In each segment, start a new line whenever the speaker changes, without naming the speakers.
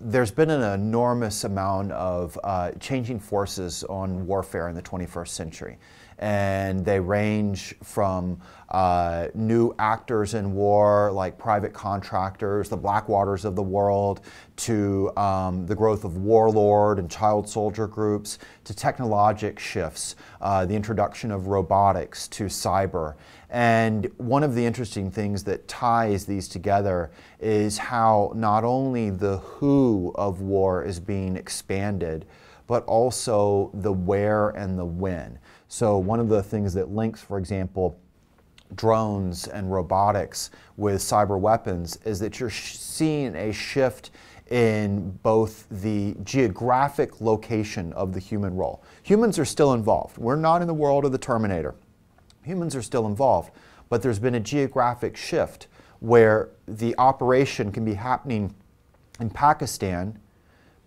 there's been an enormous amount of uh, changing forces on warfare in the 21st century. And they range from uh, new actors in war, like private contractors, the Blackwaters of the world, to um, the growth of warlord and child soldier groups, to technologic shifts, uh, the introduction of robotics, to cyber. And one of the interesting things that ties these together is how not only the who of war is being expanded, but also the where and the when. So, one of the things that links, for example, drones and robotics with cyber weapons is that you're seeing a shift in both the geographic location of the human role. Humans are still involved. We're not in the world of the Terminator humans are still involved, but there's been a geographic shift where the operation can be happening in Pakistan,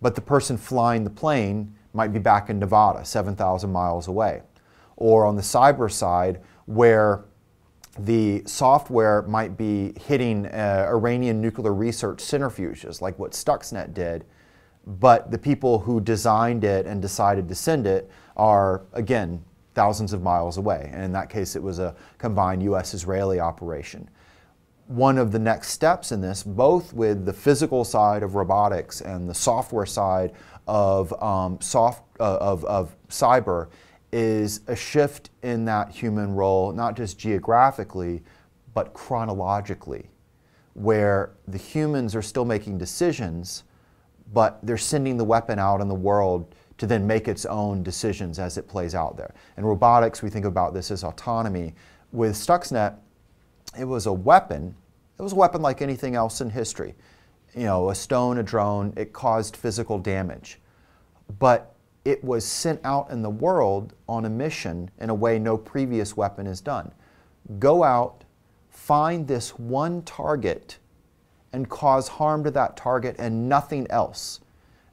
but the person flying the plane might be back in Nevada, 7,000 miles away. Or on the cyber side, where the software might be hitting uh, Iranian nuclear research centrifuges, like what Stuxnet did, but the people who designed it and decided to send it are, again, thousands of miles away. And in that case, it was a combined US Israeli operation. One of the next steps in this, both with the physical side of robotics and the software side of, um, soft, uh, of, of cyber, is a shift in that human role, not just geographically, but chronologically, where the humans are still making decisions, but they're sending the weapon out in the world to then make its own decisions as it plays out there. In robotics, we think about this as autonomy. With Stuxnet, it was a weapon. It was a weapon like anything else in history. You know, a stone, a drone, it caused physical damage. But it was sent out in the world on a mission in a way no previous weapon has done. Go out, find this one target, and cause harm to that target and nothing else.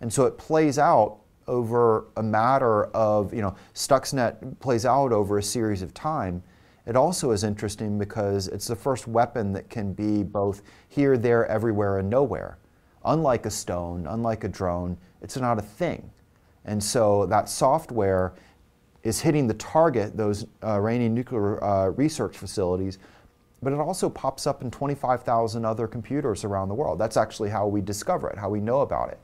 And so it plays out over a matter of, you know, Stuxnet plays out over a series of time. It also is interesting because it's the first weapon that can be both here, there, everywhere, and nowhere. Unlike a stone, unlike a drone, it's not a thing. And so that software is hitting the target, those uh, Iranian nuclear uh, research facilities, but it also pops up in 25,000 other computers around the world. That's actually how we discover it, how we know about it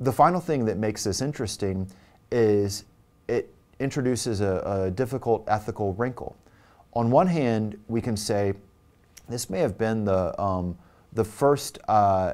the final thing that makes this interesting is it introduces a, a, difficult ethical wrinkle. On one hand, we can say this may have been the, um, the first uh,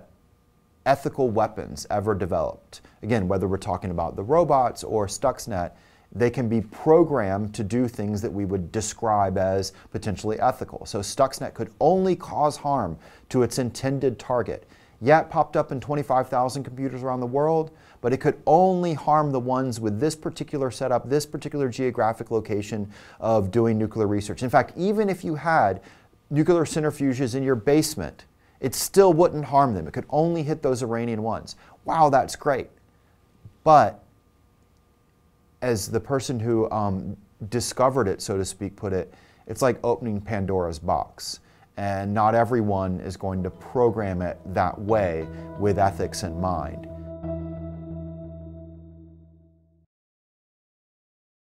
ethical weapons ever developed. Again, whether we're talking about the robots or Stuxnet, they can be programmed to do things that we would describe as potentially ethical. So Stuxnet could only cause harm to its intended target. Yeah, it popped up in 25,000 computers around the world, but it could only harm the ones with this particular setup, this particular geographic location of doing nuclear research. In fact, even if you had nuclear centrifuges in your basement, it still wouldn't harm them. It could only hit those Iranian ones. Wow, that's great. But as the person who um, discovered it, so to speak, put it, it's like opening Pandora's box and not everyone is going to program it that way with ethics in mind.